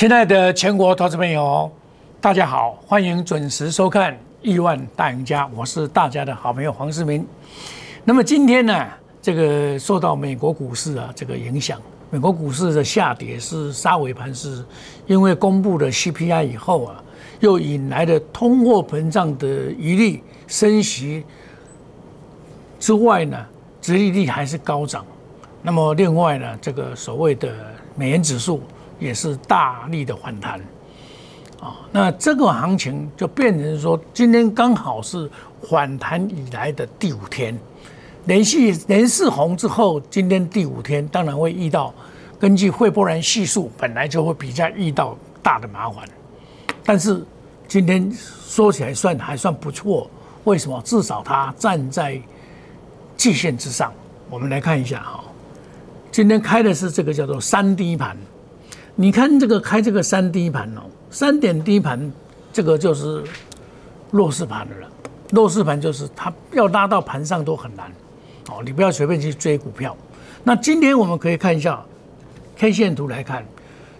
亲爱的全国投资朋友，大家好，欢迎准时收看《亿万大赢家》，我是大家的好朋友黄世明。那么今天呢，这个受到美国股市啊这个影响，美国股市的下跌是杀尾盘，是因为公布了 CPI 以后啊，又引来了通货膨胀的疑虑，升息之外呢，殖利率还是高涨。那么另外呢，这个所谓的美元指数也是大力的反弹，啊，那这个行情就变成说，今天刚好是反弹以来的第五天，连续连四红之后，今天第五天当然会遇到，根据惠波兰系数本来就会比较遇到大的麻烦，但是今天说起来算还算不错，为什么？至少它站在季线之上，我们来看一下哈。今天开的是这个叫做三低盘，你看这个开这个三低盘哦，三点低盘，这个就是弱势盘的了。弱势盘就是它要拉到盘上都很难哦，你不要随便去追股票。那今天我们可以看一下 K 线图来看，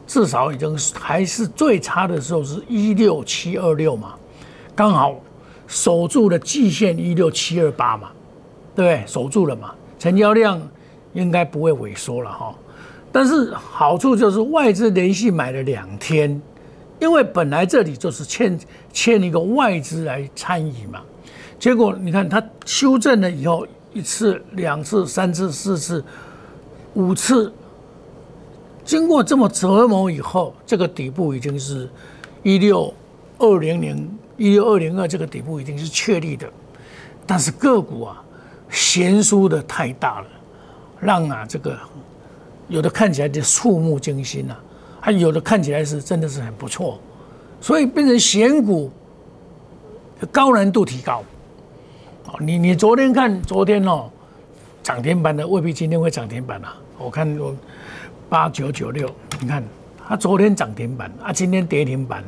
至少已经还是最差的时候是一六七二六嘛，刚好守住了季线一六七二八嘛，对不对？守住了嘛，成交量。应该不会萎缩了哈，但是好处就是外资连续买了两天，因为本来这里就是欠欠一个外资来参与嘛，结果你看它修正了以后，一次、两次、三次、四次、五次，经过这么折磨以后，这个底部已经是一六二零零、一六二零二，这个底部已经是确立的，但是个股啊悬殊的太大了。让啊，这个有的看起来就触目惊心呐，还有的看起来是真的是很不错，所以变成选股高难度提高。哦，你你昨天看昨天哦，涨停板的未必今天会涨停板啊。我看我八九九六，你看它昨天涨停板啊，今天跌停板，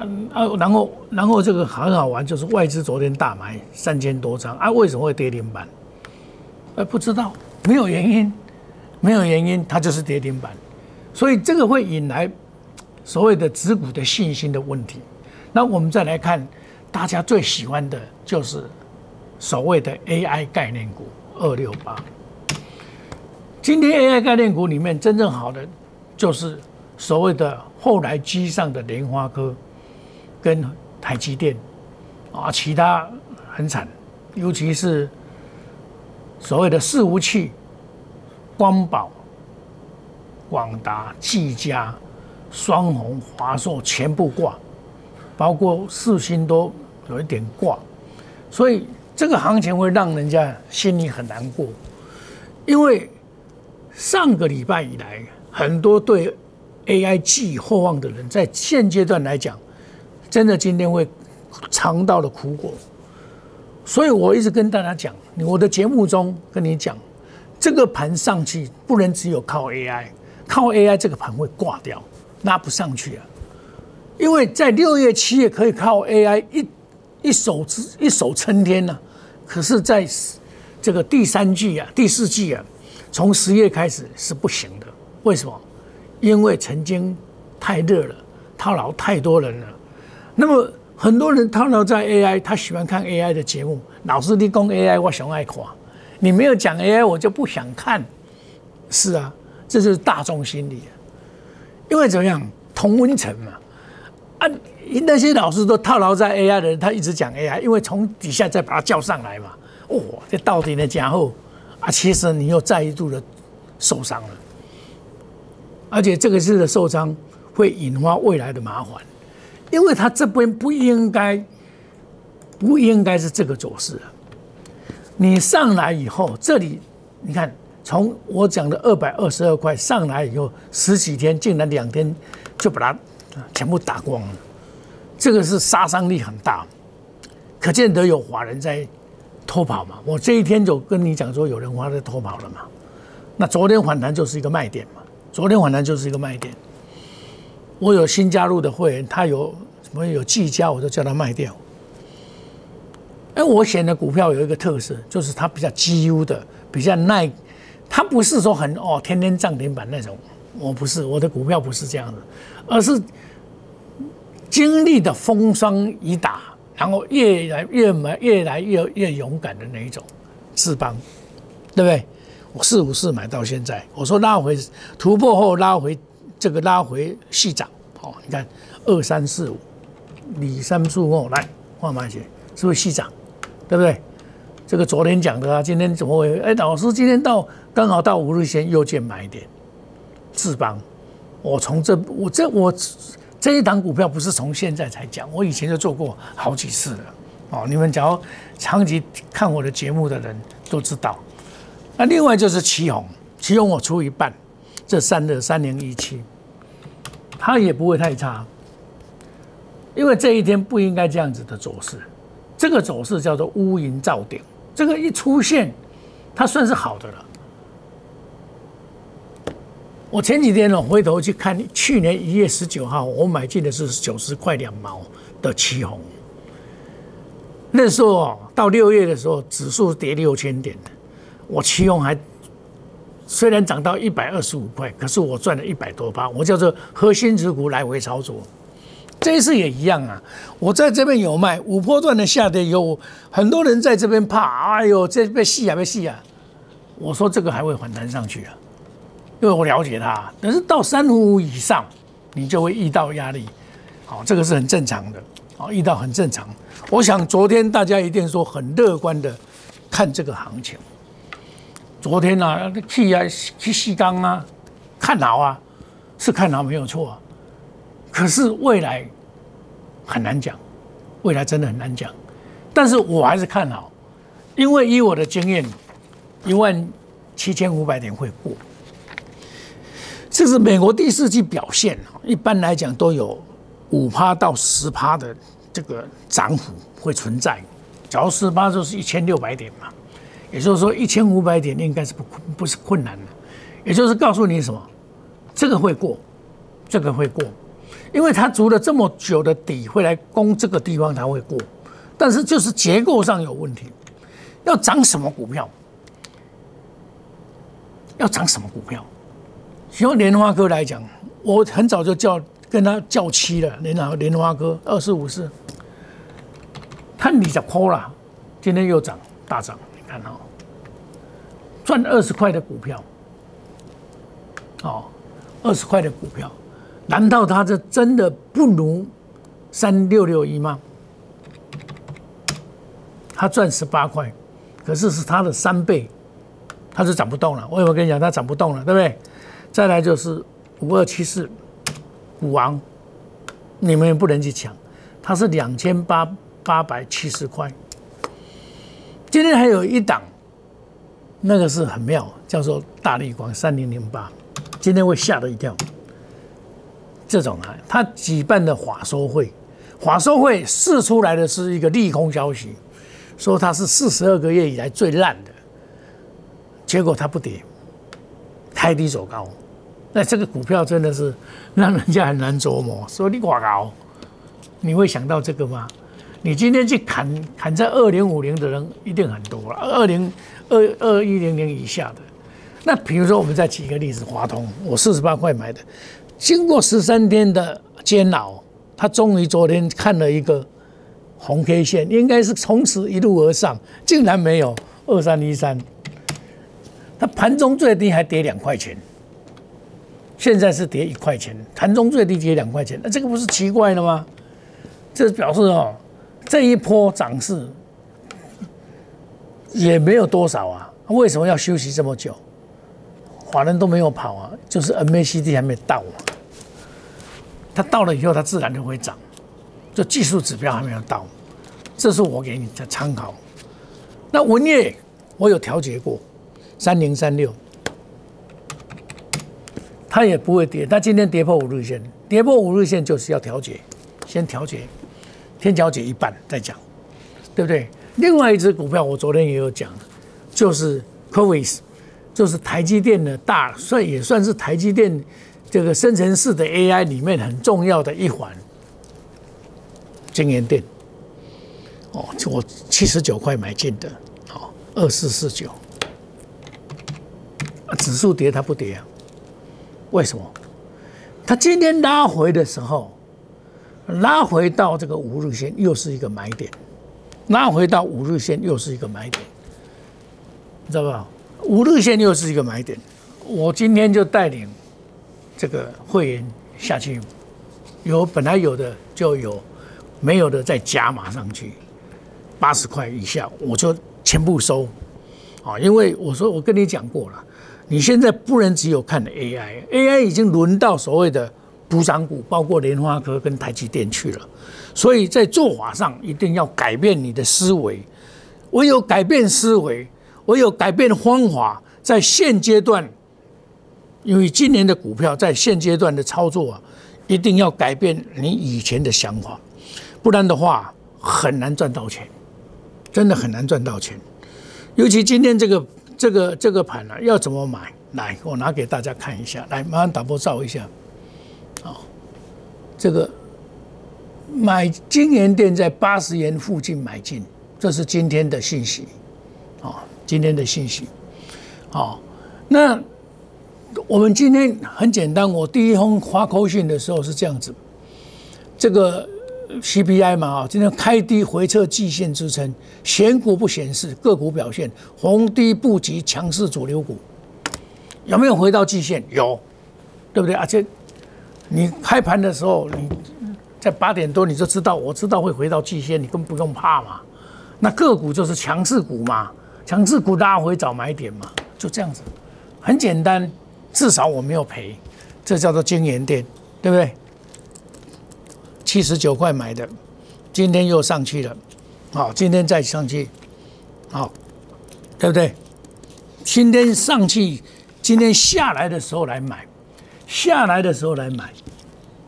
嗯啊，然后然后这个很好玩，就是外资昨天大买三千多张啊，为什么会跌停板？呃，不知道。没有原因，没有原因，它就是跌停板，所以这个会引来所谓的止股的信心的问题。那我们再来看，大家最喜欢的就是所谓的 AI 概念股二六八。今天 AI 概念股里面真正好的就是所谓的后来居上的莲花科跟台积电啊，其他很惨，尤其是。所谓的四无器，光宝、广达、技嘉、双红、华硕全部挂，包括四星都有一点挂，所以这个行情会让人家心里很难过，因为上个礼拜以来，很多对 AI 寄予厚望的人，在现阶段来讲，真的今天会尝到了苦果。所以我一直跟大家讲，我的节目中跟你讲，这个盘上去不能只有靠 AI，靠 AI 这个盘会挂掉，拉不上去啊。因为在六月、七月可以靠 AI 一一手一手撑天呢，可是在这个第三季啊、第四季啊，从十月开始是不行的。为什么？因为曾经太热了，套牢太多人了。那么。很多人套牢在 AI，他喜欢看 AI 的节目。老师，你讲 AI，我想爱看。你没有讲 AI，我就不想看。是啊，这就是大众心理。因为怎么样，同温层嘛。啊，那些老师都套牢在 AI 的人，他一直讲 AI，因为从底下再把他叫上来嘛。哦，这到底的家伙啊，其实你又再一度的受伤了。而且这个事的受伤会引发未来的麻烦。因为他这边不应该，不应该是这个走势啊！你上来以后，这里你看，从我讲的二百二十二块上来以后，十几天竟然两天就把它全部打光了，这个是杀伤力很大，可见得有华人在偷跑嘛。我这一天就跟你讲说，有人华在偷跑了嘛。那昨天反弹就是一个卖点嘛，昨天反弹就是一个卖点。我有新加入的会员，他有什么有技嘉，我就叫他卖掉。哎，我选的股票有一个特色，就是它比较绩优的，比较耐，它不是说很哦天天涨停板那种，我不是，我的股票不是这样的，而是经历的风霜雨打，然后越来越买，越来越越勇敢的那一种，智邦，对不对？我四五四买到现在，我说拉回突破后拉回这个拉回细涨，好，你看二三四五，李三树哦，来换马姐，是不是细涨？对不对？这个昨天讲的啊，今天怎么会？哎，老师今天到刚好到五日线右键买点，智邦，我从这我这我这一档股票不是从现在才讲，我以前就做过好几次了。哦，你们只要长期看我的节目的人都知道。那另外就是旗红，旗红我出一半，这三的三零一七，它也不会太差，因为这一天不应该这样子的走势，这个走势叫做乌云罩顶，这个一出现，它算是好的了。我前几天呢回头去看，去年一月十九号我买进的是九十块两毛的旗红，那时候哦到六月的时候指数跌六千点的。我期用还虽然涨到一百二十五块，可是我赚了一百多八，我叫做核心持股来回操作。这一次也一样啊，我在这边有卖五波段的下跌，有很多人在这边怕，哎呦，这被戏啊，被戏啊！我说这个还会反弹上去啊，因为我了解它。但是到三五五以上，你就会遇到压力，好，这个是很正常的，好，遇到很正常。我想昨天大家一定说很乐观的看这个行情。昨天呢，去啊去西钢啊，看牢啊，是看牢没有错，可是未来很难讲，未来真的很难讲，但是我还是看好，因为以我的经验，一万七千五百点会过，这是美国第四季表现一般来讲都有五趴到十趴的这个涨幅会存在，假如十趴就是一千六百点嘛。也就是说，一千五百点应该是不不是困难的，也就是告诉你什么，这个会过，这个会过，因为它足了这么久的底，会来攻这个地方它会过，但是就是结构上有问题，要涨什么股票？要涨什么股票？用莲花哥来讲，我很早就叫跟他叫期了，莲花莲花哥二四五四，他你就抛了，今天又涨大涨。你看哦，赚二十块的股票，哦，二十块的股票，难道它这真的不如三六六一吗？它赚十八块，可是是它的三倍，它是涨不动了。我有没有跟你讲，它涨不动了，对不对？再来就是五二七四股王，你们也不能去抢，它是两千八八百七十块。今天还有一档，那个是很妙，叫做大力光三零零八，今天会吓了一跳。这种啊，他举办的法收会，法收会试出来的是一个利空消息，说它是四十二个月以来最烂的，结果它不跌，开低走高，那这个股票真的是让人家很难琢磨。说你挂高，你会想到这个吗？你今天去砍砍在二零五零的人一定很多了，二零二二一零零以下的。那比如说，我们再举一个例子，华通，我四十八块买的，经过十三天的煎熬，他终于昨天看了一个红 K 线，应该是从此一路而上，竟然没有二三一三，它盘中最低还跌两块钱，现在是跌一块钱，盘中最低跌两块钱，那这个不是奇怪了吗？这表示哦。这一波涨势也没有多少啊，为什么要休息这么久？华人都没有跑啊，就是 MACD 还没到嘛。它到了以后，它自然就会涨。这技术指标还没有到，这是我给你的参考。那文业我有调节过，三零三六，它也不会跌。它今天跌破五日线，跌破五日线就是要调节，先调节。天桥解一半再讲，对不对？另外一只股票我昨天也有讲，就是 c o v i s 就是台积电的大，算也算是台积电这个生成式的 AI 里面很重要的一环。晶圆店，哦，我七十九块买进的，好，二四四九，指数跌它不跌啊，为什么？它今天拉回的时候，拉回到这个五日线又是一个买点，拉回到五日线又是一个买点，你知道吧？五日线又是一个买点。我今天就带领这个会员下去，有本来有的就有，没有的再加码上去，八十块以下我就全部收，啊，因为我说我跟你讲过了。你现在不能只有看 AI，AI 已经轮到所谓的补涨股，包括联发科跟台积电去了，所以在做法上一定要改变你的思维。唯有改变思维，唯有改变方法，在现阶段，因为今年的股票在现阶段的操作啊，一定要改变你以前的想法，不然的话很难赚到钱，真的很难赚到钱。尤其今天这个。这个这个盘呢，要怎么买？来，我拿给大家看一下。来，马上打波照一下。好，这个买金元店在八十元附近买进，这是今天的信息。啊，今天的信息。好，那我们今天很简单，我第一封发口信的时候是这样子，这个。CPI 嘛啊，今天开低回撤季线支撑，选股不显示个股表现，逢低布局强势主流股，有没有回到季线？有，对不对？而且你开盘的时候，你在八点多你就知道，我知道会回到季线，你根本不用怕嘛。那个股就是强势股嘛，强势股大家会找买点嘛，就这样子，很简单，至少我没有赔，这叫做经验店，对不对？七十九块买的，今天又上去了，好，今天再上去，好，对不对？今天上去，今天下来的时候来买，下来的时候来买，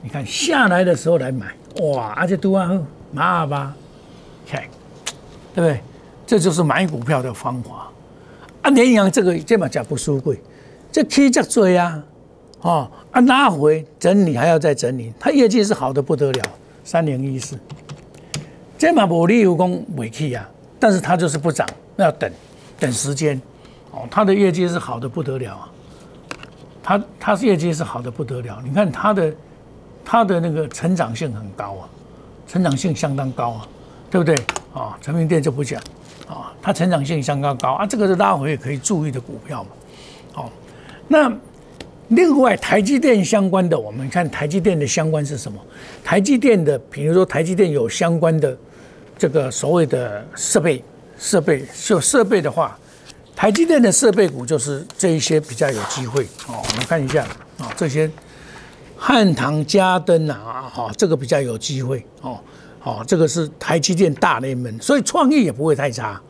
你看下来的时候来买，哇，而且多啊，马吧，看，对不对？这就是买股票的方法。啊，联阳这个这么讲不输贵，这可以这追啊。哦，啊，拉回整理还要再整理，它业绩是好的不得了，三零一四，这嘛无理由讲尾气啊，但是它就是不涨，要等，等时间，哦，它的业绩是好的不得了啊，它它是业绩是好的不得了，你看它的它的那个成长性很高啊，成长性相当高啊，对不对？啊，成名店就不讲，啊，它成长性相当高啊，这个是拉回也可以注意的股票嘛，好，那。另外，台积电相关的，我们看台积电的相关是什么？台积电的，比如说台积电有相关的这个所谓的设备，设备就设备的话，台积电的设备股就是这一些比较有机会哦。我们看一下啊，这些汉唐、嘉登啊，哈，这个比较有机会哦。好，这个是台积电大联盟，所以创意也不会太差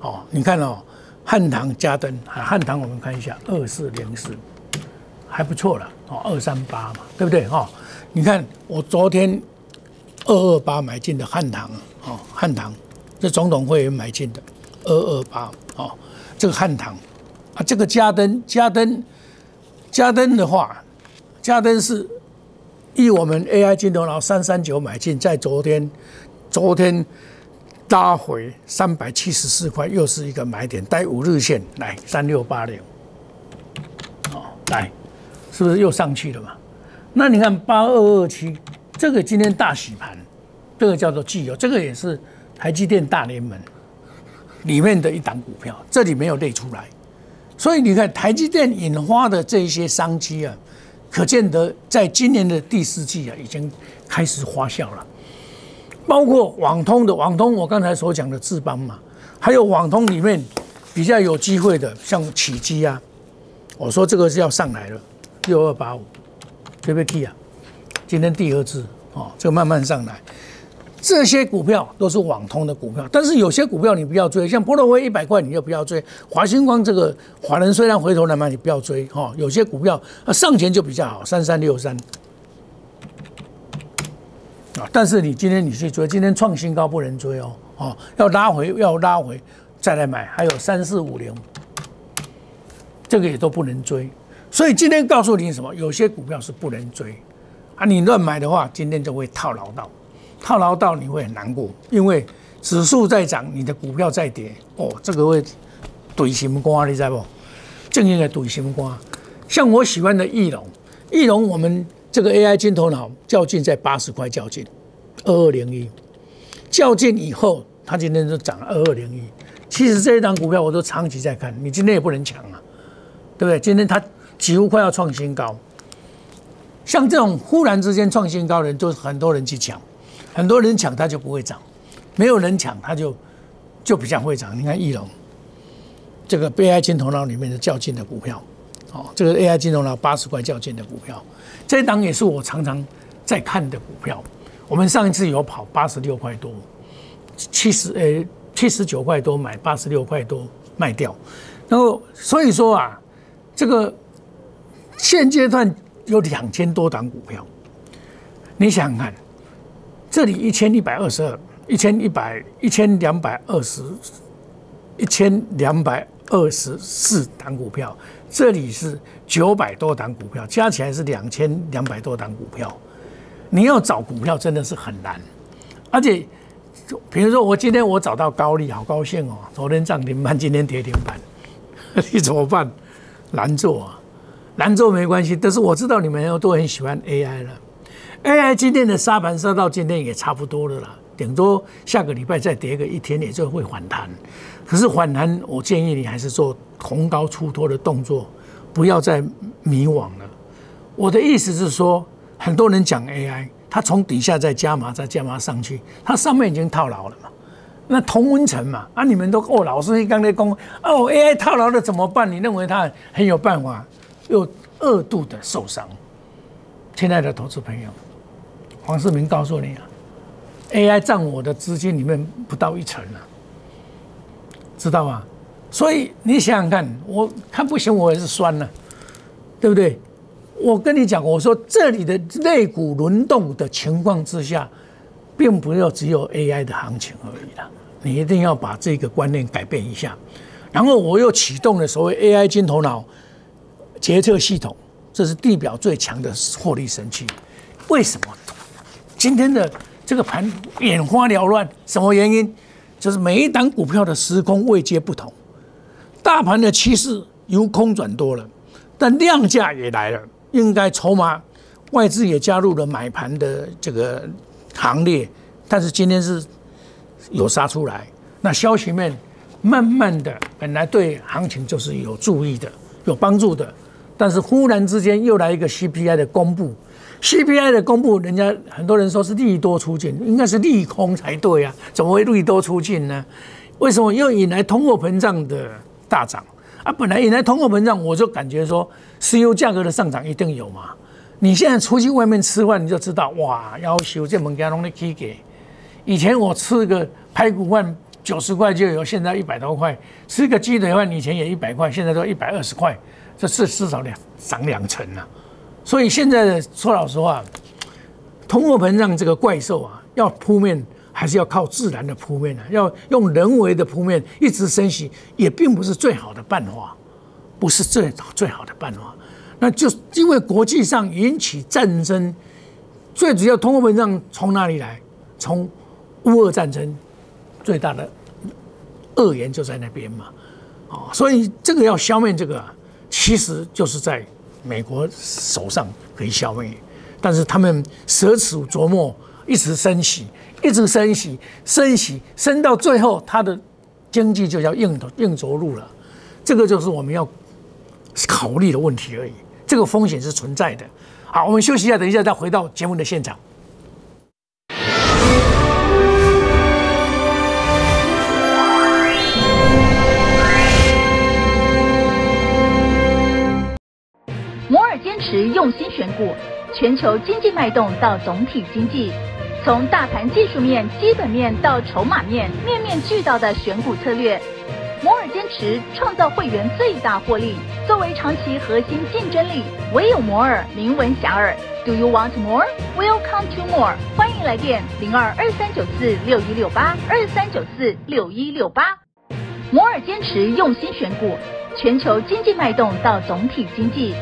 哦。你看哦，汉唐、嘉登啊，汉唐我们看一下二四零四。还不错了哦，二三八嘛，对不对哈？你看我昨天二二八买进的汉唐哦，汉唐这总统会员买进的二二八哦，这个汉唐啊，这个嘉登嘉登嘉登的话，嘉登是以我们 AI 镜头然后三三九买进，在昨天昨天拉回三百七十四块，又是一个买点，带五日线来三六八零哦，来。是不是又上去了嘛？那你看八二二七，这个今天大洗盘，这个叫做绩优，这个也是台积电大联盟里面的一档股票，这里没有列出来。所以你看台积电引发的这一些商机啊，可见得在今年的第四季啊，已经开始发酵了。包括网通的网通，我刚才所讲的智邦嘛，还有网通里面比较有机会的，像启基啊，我说这个是要上来了。六二八五，对不对啊？今天第二次哦，这个慢慢上来，这些股票都是网通的股票，但是有些股票你不要追，像波罗威一百块你就不要追，华星光这个华人虽然回头来买，你不要追哈。有些股票啊上前就比较好，三三六三啊，但是你今天你去追，今天创新高不能追哦，哦，要拉回要拉回再来买，还有三四五零，这个也都不能追。所以今天告诉你什么？有些股票是不能追啊！你乱买的话，今天就会套牢到，套牢到你会很难过，因为指数在涨，你的股票在跌哦，这个会怼心瓜，你知不？正应该怼心瓜。像我喜欢的翼龙，翼龙我们这个 AI 金头脑较劲在八十块较劲，二二零一，较劲以后，它今天就涨了二二零一。其实这一档股票我都长期在看，你今天也不能抢啊，对不对？今天它几乎快要创新高，像这种忽然之间创新高的人，就很多人去抢，很多人抢它就不会涨，没有人抢它就就比较会涨。你看翼龙这个 AI 金头脑里面的较劲的股票。哦，这个 AI 金头脑，八十块较劲的股票，这一档也是我常常在看的股票。我们上一次有跑八十六块多，七十呃七十九块多买，八十六块多卖掉。然后所以说啊，这个现阶段有两千多档股票，你想想看，这里一千一百二十二，一千一百一千两百二十，一千两百二十四档股票。这里是九百多档股票，加起来是两千两百多档股票。你要找股票真的是很难，而且，比如说我今天我找到高利，好高兴哦！昨天涨停板，今天跌停板，你怎么办？难做啊，难做没关系。但是我知道你们都很喜欢 AI 了，AI 今天的沙盘杀到今天也差不多了啦，顶多下个礼拜再跌个一天，也就会反弹。可是反弹，我建议你还是做红高出脱的动作，不要再迷惘了。我的意思是说，很多人讲 AI，它从底下再加码，再加码上去，它上面已经套牢了嘛。那同温层嘛，啊，你们都哦，老师刚才讲哦，AI 套牢了怎么办？你认为它很有办法，又二度的受伤。亲爱的投资朋友，黄世明告诉你啊，AI 占我的资金里面不到一成啊。知道吗？所以你想想看，我看不行，我也是酸了，对不对？我跟你讲，我说这里的肋骨轮动的情况之下，并不要只有 AI 的行情而已啦。你一定要把这个观念改变一下。然后我又启动了所谓 AI 金头脑决策系统，这是地表最强的获利神器。为什么？今天的这个盘眼花缭乱，什么原因？就是每一档股票的时空位阶不同，大盘的趋势由空转多了，但量价也来了，应该筹码外资也加入了买盘的这个行列，但是今天是有杀出来，那消息面慢慢的本来对行情就是有注意的、有帮助的，但是忽然之间又来一个 CPI 的公布。CPI 的公布，人家很多人说是利多出尽，应该是利空才对啊，怎么会利多出尽呢？为什么又引来通货膨胀的大涨啊？本来引来通货膨胀，我就感觉说石油价格的上涨一定有嘛。你现在出去外面吃饭，你就知道哇，要求这门家弄的起给。以前我吃个排骨饭九十块就有，现在一百多块；吃个鸡腿饭以前也一百块，现在都一百二十块，这是至少两涨两成啊。所以现在说老实话，通货膨胀这个怪兽啊，要扑面还是要靠自然的扑面呢？要用人为的扑面一直升息，也并不是最好的办法，不是最最好的办法。那就因为国际上引起战争，最主要通货膨胀从哪里来？从乌俄战争最大的恶源就在那边嘛。哦，所以这个要消灭这个，其实就是在。美国手上可以消灭，但是他们舍此琢磨，一直升息，一直升息，升息，升到最后，他的经济就要硬硬着陆了。这个就是我们要考虑的问题而已。这个风险是存在的。好，我们休息一下，等一下再回到节目的现场。摩尔坚持用心选股，全球经济脉动到总体经济，从大盘技术面、基本面到筹码面，面面俱到的选股策略。摩尔坚持创造会员最大获利，作为长期核心竞争力，唯有摩尔名闻遐迩。Do you want more? Welcome to more。欢迎来电零二二三九四六一六八二三九四六一六八。摩尔坚持用心选股，全球经济脉动到总体经济。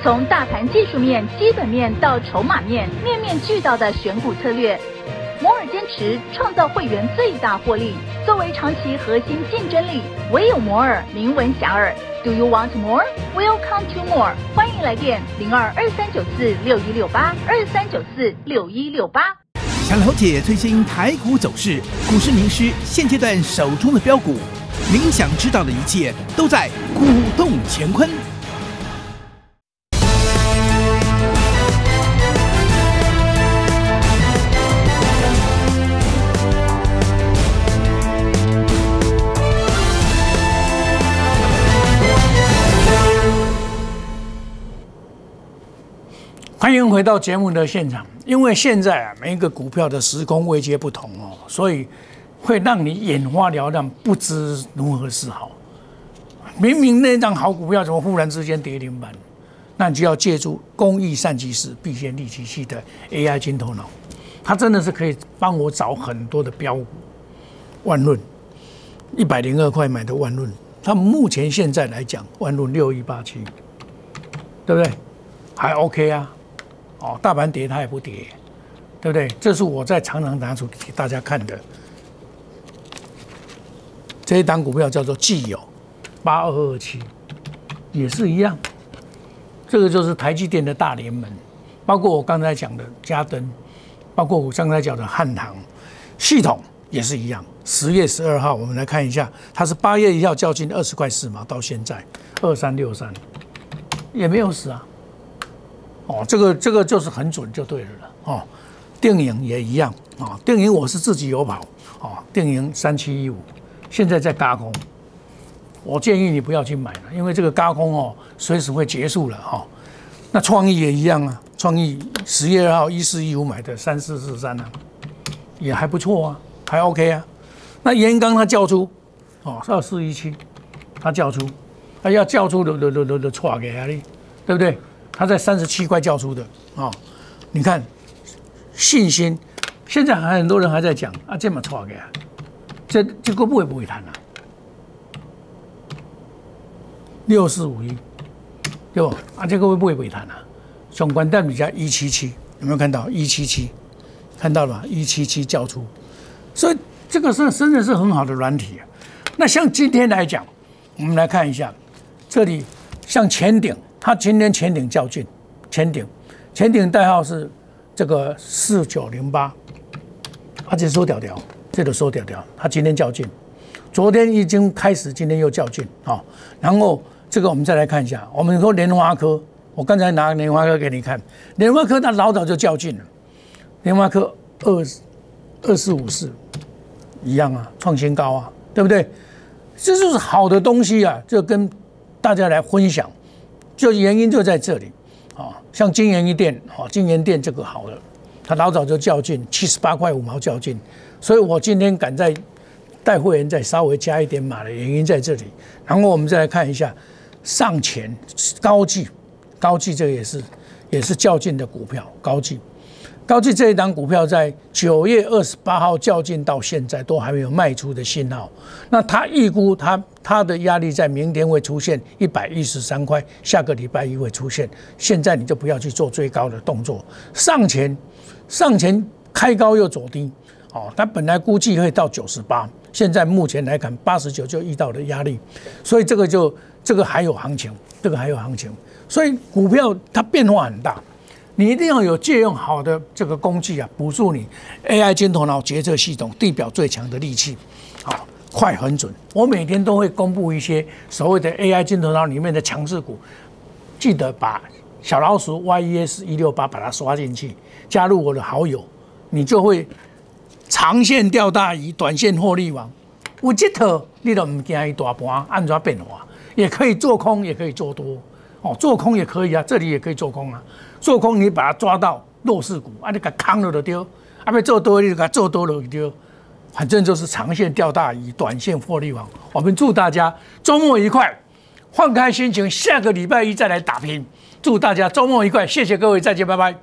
从大盘技术面、基本面到筹码面，面面俱到的选股策略，摩尔坚持创造会员最大获利，作为长期核心竞争力，唯有摩尔名闻遐迩。Do you want more? Welcome to more。欢迎来电零二二三九四六一六八二三九四六一六八。想了解最新台股走势，股市名师现阶段手中的标股，您想知道的一切都在股动乾坤。欢迎回到节目的现场。因为现在啊，每一个股票的时空位阶不同哦，所以会让你眼花缭乱，不知如何是好。明明那张好股票，怎么忽然之间跌停板？那你就要借助公益善其事，必先利其器的 AI 金头脑，它真的是可以帮我找很多的标股。万润一百零二块买的万润，它目前现在来讲，万润六一八七，对不对？还 OK 啊。哦，大盘跌它也不跌，对不对？这是我在常常拿出给大家看的。这一档股票叫做既有八二二七，也是一样。这个就是台积电的大联盟，包括我刚才讲的嘉登，包括我刚才讲的汉唐系统也是一样。十月十二号，我们来看一下，它是八月一号较劲二十块四毛，到现在二三六三也没有死啊。哦，这个这个就是很准就对了了哦。电影也一样啊，电影我是自己有跑啊。电影三七一五，现在在高空，我建议你不要去买了，因为这个高空哦，随时会结束了哈。那创意也一样啊，创意十月二号一四一五买的三四四三啊，也还不错啊，还 OK 啊。那延刚他叫出哦，二四一七，他叫出，他要叫出的的的的的错给哪里，对不对？他在三十七块叫出的啊，你看信心，现在还很多人还在讲啊，这么错的，这这个不会不会谈啊，六四五一，对不？啊，这个会不会不会谈啊？总关单比较一七七，有没有看到一七七？看到了吧？一七七叫出，所以这个是真的是很好的软体啊。那像今天来讲，我们来看一下这里，像前顶。他今天前顶较劲，前顶，前顶代号是这个四九零八，而且收屌屌，这个收屌屌，他今天较劲，昨天已经开始，今天又较劲啊。然后这个我们再来看一下，我们说莲花科，我刚才拿莲花科给你看，莲花科它老早就较劲了，莲花科二二四五四一样啊，创新高啊，对不对？这就是好的东西啊，就跟大家来分享。就原因就在这里，啊，像金源一店，啊，金源店这个好了，他老早就较劲，七十八块五毛较劲，所以我今天敢在带会员再稍微加一点码的原因在这里。然后我们再来看一下上前高技，高技这个也是也是较劲的股票，高技。高技这一档股票在九月二十八号较劲到现在都还没有卖出的信号，那他预估他他的压力在明天会出现一百一十三块，下个礼拜一会出现。现在你就不要去做最高的动作，上前上前开高又走低，哦，他本来估计会到九十八，现在目前来看八十九就遇到了压力，所以这个就这个还有行情，这个还有行情，所以股票它变化很大。你一定要有借用好的这个工具啊，辅助你 AI 尖头脑决策系统地表最强的利器，好快很准。我每天都会公布一些所谓的 AI 尖头脑里面的强势股，记得把小老鼠 YES 一六八把它刷进去，加入我的好友，你就会长线钓大鱼，短线获利王。我这头你都唔惊一大盘按怎变化，也可以做空，也可以做多。哦，做空也可以啊，这里也可以做空啊。做空你把它抓到弱势股，啊，你给扛了就丢，啊，不做多你就给做多了就丢，反正就是长线钓大鱼，短线获利王。我们祝大家周末愉快，放开心情，下个礼拜一再来打拼。祝大家周末愉快，谢谢各位，再见，拜拜。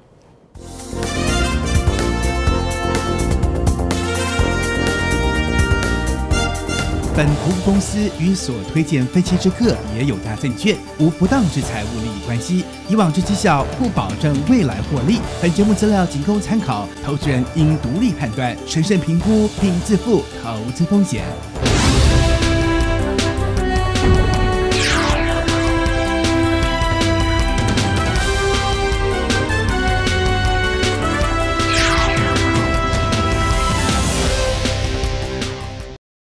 本投资公司与所推荐分期之客也有大证券无不当之财务关系，以往之绩效不保证未来获利。本节目资料仅供参考，投资人应独立判断、审慎评估并自负投资风险。